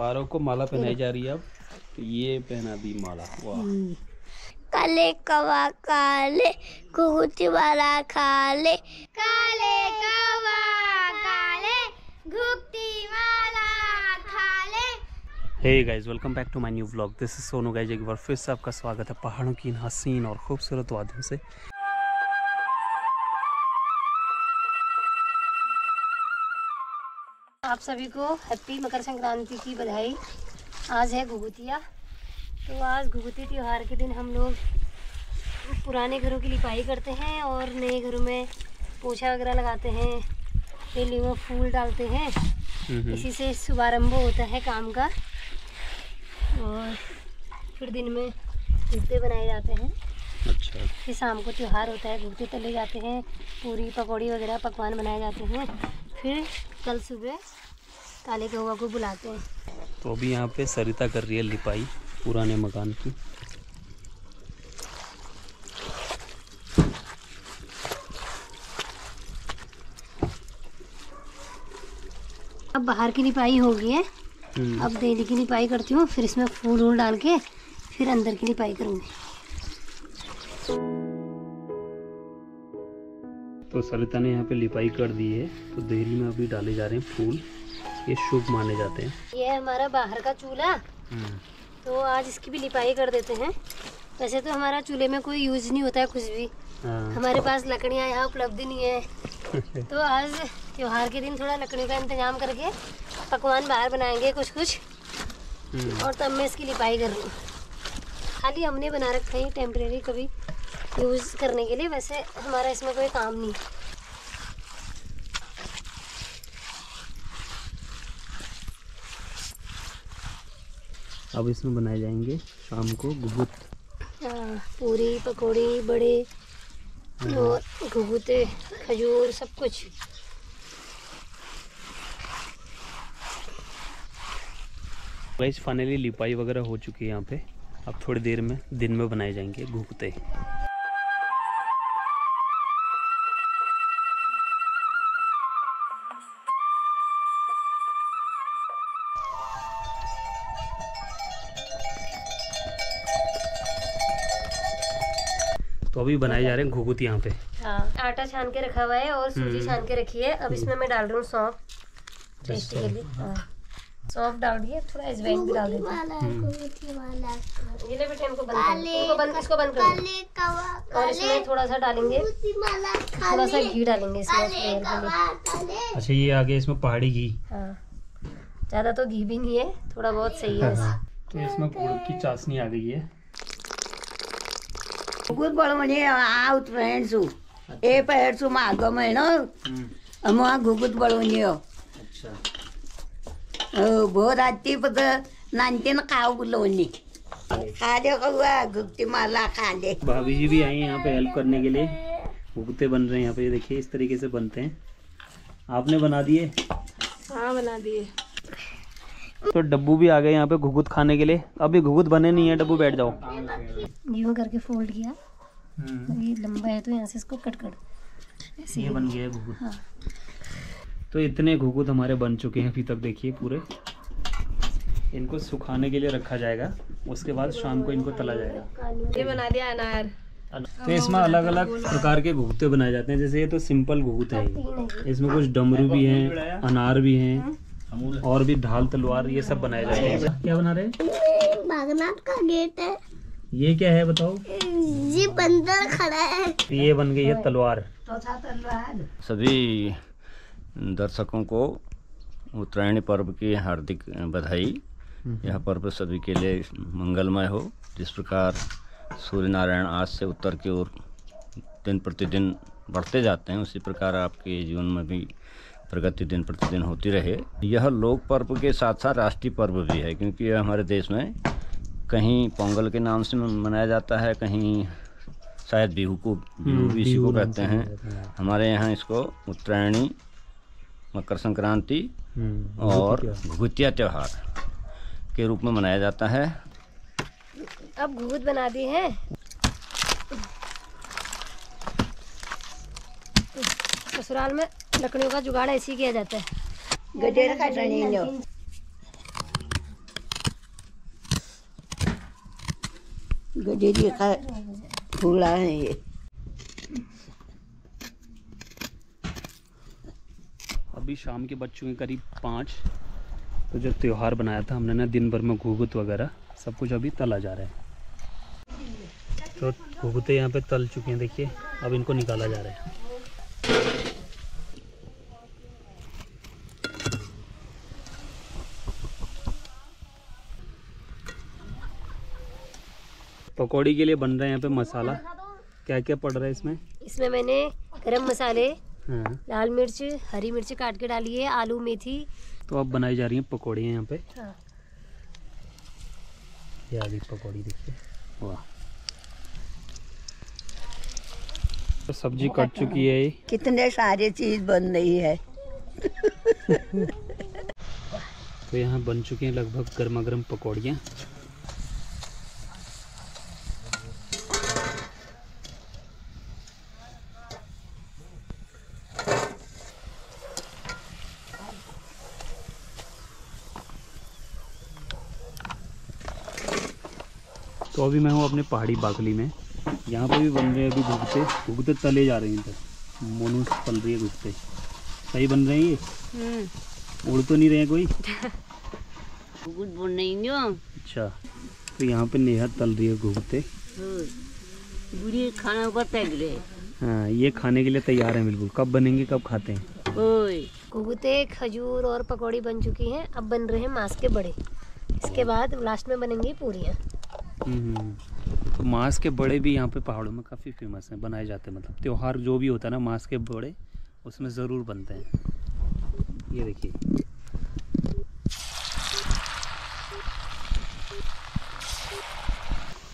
पारों को माला पहनाई जा रही है अब तो ये पहना दी माला वाह। काले कवा काले घुघुती वाला खाले काले कवा काले घुघती वाला खाले hey guys welcome back to my new vlog this is Sonu guys एक बार फिर से आपका स्वागत है पहाड़ों की इन हसीन और खूबसूरत वादियों से। आप सभी को हैप्पी मकर संक्रांति की बधाई। आज है घुघुतिया। तो आज घुघुती त्यौहार के दिन हम लोग पुराने घरों की लिपाई करते हैं और नए घरों में पोछा वगैरह लगाते हैं रेलिंग में फूल डालते हैं। इसी से शुभारंभ होता है काम का। और फिर दिन में घुगते बनाए जाते हैं। अच्छा। फिर शाम को त्यौहार होता है घुगते तले जाते हैं पूरी पकौड़ी वगैरह पकवान बनाए जाते हैं। फिर कल सुबह काले कौवा को बुलाते हैं। तो अभी यहाँ पे सरिता कर रही है लिपाई पुराने मकान की। अब बाहर की लिपाई हो गई है। हम्म, अब डेली की लिपाई करती हूँ फिर इसमें फूल वूल डाल के फिर अंदर की लिपाई करूँगी। तो सरिता ने यहाँ पे लिपाई कर दी है तो देहरी में अभी डाले जा रहे हैं फूल। ये शुभ माने जाते हैं। ये हमारा बाहर का चूल्हा। हम्म, तो आज इसकी भी लिपाई कर देते हैं। वैसे तो हमारा चूल्हे में कोई यूज़ नहीं होता है कुछ भी। हाँ। हमारे पास लकड़ियाँ यहाँ उपलब्ध नहीं है। तो आज त्योहार के दिन थोड़ा लकड़ियों का इंतज़ाम करके पकवान बाहर बनाएँगे कुछ कुछ हम्म, और तब मैं इसकी लिपाई कर रही खाली हमने बना रखा है टेम्परेरी कभी यूज़ करने के लिए। वैसे हमारा इसमें कोई काम नहीं। अब इसमें बनाए जाएँगे शाम को गुबुत हाँ, पूरी पकौड़ी बड़े और घुघुते खजूर सब कुछ। गाइस फाइनली लिपाई वगैरह हो चुकी है यहाँ पे। अब थोड़ी देर में दिन में बनाए जाएँगे घुगते तो अभी बनाए जा रहे हैं घुगुत यहाँ पे। हाँ आटा छान के रखा हुआ है और सूजी हम्म। छान के रखी है। अब इसमें मैं डाल रही हूँ सौंफ। टेस्टी के लिए हाँ। सौंफ डाल दिए थोड़ा अजवाइन भी डाल देती वाला घुघुती वाला। हूँ ये ले बेटे इनको बंद इसको बंद कर। और इसमें थोड़ा सा डालेंगे। थोड़ा सा घी डालेंगे इसमें अच्छा ये आगे इसमें पहाड़ी घी। हाँ। ज़्यादा तो घी भी नहीं है थोड़ा बहुत सही है तो इसमें गुड़ की चाशनी आ गई है। गुड बळ म्हणजे आउट फ्रेंड्स ए पेड्स माग म्हण मग घुगुत अच्छा भो रात्री पत नानते ना खाऊ लोणी खा दे कौआ घुगती मला खा दे भाभी जी भी आई हैं यहाँ पे हेल्प करने के लिए भुगते बन रहे हैं यहाँ पे ये देखिए इस तरीके से बनते हैं आपने बना दिए हाँ बना दिए तो डब्बू भी आ गए यहाँ पे घुगुत खाने के लिए। अभी घुगुत बने नहीं है डब्बू बैठ जाओ। यूँ करके फोल्ड किया। ये लंबा है तो यहाँ से इसको कट कर। ऐसे ये बन गया है घुगुत हाँ। तो इतने घुगुत हमारे बन चुके हैं अभी तक देखिए पूरे। इनको सुखाने के लिए रखा जाएगा उसके बाद शाम को इनको तला जाएगा। ये बना दिया अनार। तो इसमें अलग अलग प्रकार के घुगते बनाए जाते हैं जैसे ये तो सिंपल घुगुत है। इसमें कुछ डमरू भी हैं अनार भी हैं। और भी ढाल तलवार ये सब बनाए जाते हैं। क्या बना रहे हैं? बागनाथ का गेट है। ये क्या है बताओ? जी बंदर खड़ा है। ये बन गई है तलवार। सभी दर्शकों को उत्तरायणी पर्व की हार्दिक बधाई। यह पर्व सभी के लिए मंगलमय हो। जिस प्रकार सूर्य नारायण आज से उत्तर की ओर दिन प्रतिदिन बढ़ते जाते हैं उसी प्रकार आपके जीवन में भी प्रगति दिन प्रतिदिन होती रहे। यह लोक पर्व के साथ साथ राष्ट्रीय पर्व भी है क्योंकि यह हमारे देश में कहीं पोंगल के नाम से मनाया जाता है कहीं शायद बिहू को बिहू भी इसी को कहते हैं। हमारे यहाँ इसको उत्तरायणी मकर संक्रांति हम्म, और घुतिया त्यौहार के रूप में मनाया जाता है। अब घूत बना दिए हैं। ससुराल में लकड़ियों का जुगाड़ ऐसे ही किया जाता है। गजेरा का गजेरी का फूला है ये। अभी शाम के बच्चों के करीब पाँच तो जो त्यौहार बनाया था हमने ना दिन भर में घूगुत वगैरह सब कुछ अभी तला जा रहा है। तो घूगुते यहाँ पे तल चुके हैं देखिए अब इनको निकाला जा रहा है। पकौड़ी के लिए बन रहा है यहाँ पे मसाला। क्या क्या पड़ रहा है इसमें? इसमें मैंने गरम मसाले हाँ। लाल मिर्च हरी मिर्च काट के डाली है आलू मेथी। तो अब बनाई जा रही है पकौड़ियाँ यहाँ पे। हाँ। ये आ गई पकौड़ी देखिए। वाह। तो सब्ज़ी कट चुकी है कितने सारे चीज़ बन रही है। तो यहाँ बन चुकी हैं लगभग गर्मा गर्म पकौड़ियाँ। तो अभी मैं हूँ अपने पहाड़ी बागली में। यहाँ पे भी बन रहे हैं अभी घुगते। घुगते तले जा रहे हैं इधर। मोनू पल रही है घुगते। सही बन रहे हैं ये? उड़ तो नहीं रहे कोई? कुछ बोल नहीं अच्छा। तो यहाँ पे नेहा तल रही है घुगते। खाना रहे हाँ ये खाने के लिए तैयार है बिल्कुल। कब बनेंगे कब खाते हैं? ओए। घुघुते खजूर और पकौड़ी बन चुकी हैं। अब बन रहे हैं मांस के बड़े। इसके बाद लास्ट में बनेंगी पूरियाँ। हम्म, तो मांस के बड़े भी यहाँ पे पहाड़ों में काफ़ी फ़ेमस हैं, बनाए जाते हैं मतलब त्यौहार जो भी होता है ना, मांस के बड़े, उसमें ज़रूर बनते हैं। ये देखिए।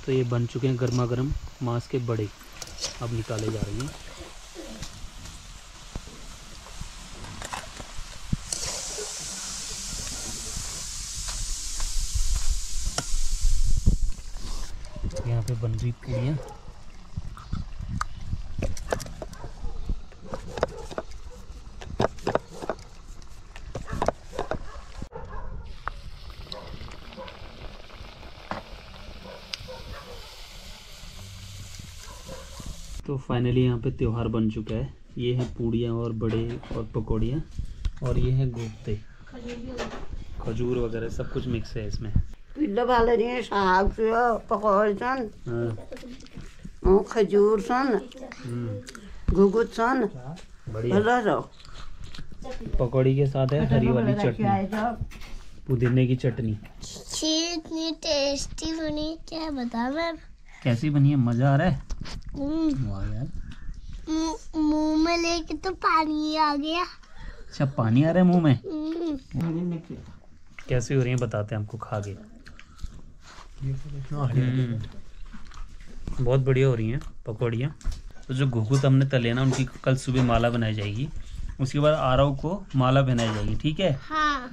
तो ये बन चुके हैं गर्मा गर्म मांस के बड़े, अब निकाले जा रहे हैं। पे बन रही पूड़ियाँ। तो फाइनली यहाँ पे त्यौहार बन चुका है। ये है पूड़ियाँ और बड़े और पकौड़ियाँ और ये है गोफ्ते खजूर वगैरह सब कुछ मिक्स है इसमें। पिल्लो वाले ने साग से पकौड़े सन हाँ। और खजूर सन हम्म, घुघुत सन बढ़िया। भला रहो पकौड़ी के साथ है हरी वाली चटनी। पुदीने की चटनी। इतनी टेस्टी बनी क्या बता मैं? कैसी बनी है? मज़ा आ रहा है? हम्म, वाह यार। मुँह में लेके तो पानी आ गया। अच्छा पानी आ रहा है मुँह में? हम्म, कैसी हो रही है? बताते हैं हमको खा के बहुत बढ़िया हो रही हैं पकौड़ियाँ। तो जो घुघुत हमने तले ना उनकी कल सुबह माला बनाई जाएगी। उसके बाद आरव को माला पहनाई जाएगी ठीक है? हाँ।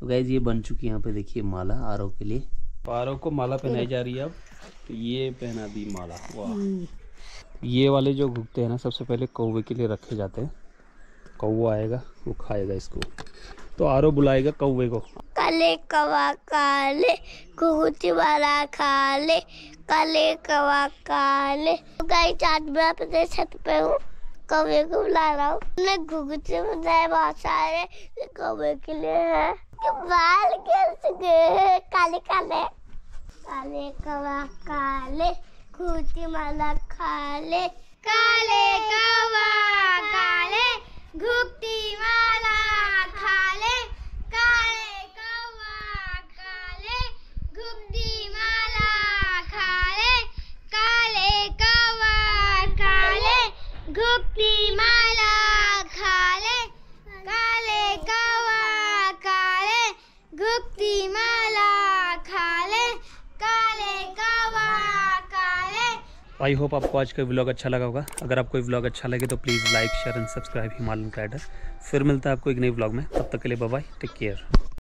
तो गैज ये बन चुकी है यहाँ पे देखिए माला आरव के लिए। तो आरव को माला पहनाई जा रही है अब। तो ये पहना दी माला वाह। ये वाले जो घुगते हैं ना सबसे पहले कौवे के लिए रखे जाते हैं। कौवा आएगा वो खाएगा इसको। तो आरव बुलाएगा कौवे को। काले कवा काले घुघुती वाला खाले काले कवा काले। गाई चाट में अपने छत पे हूँ, कौवे को बुला रहा हूँ। हमने घुघुती बनाए बहुत सारे कौवे के लिए है। बाल कैसे गए काले काले। काले कवा काले घुघुती वाला खाले काले कवा काले घुघती वाला खाले काले कौवा काले घुगदी माला खाले काले कौवा काले घुगदी माला खाले काले कौवा काले घुगदी माला खाले काले कौवा काले आई होप आपको आज का व्लॉग अच्छा लगा होगा। अगर आपको व्लॉग अच्छा लगे तो please like share and subscribe Himalayan Kreider फिर मिलता है आपको एक नई व्लॉग में। तब तक के लिए बाय टेक केयर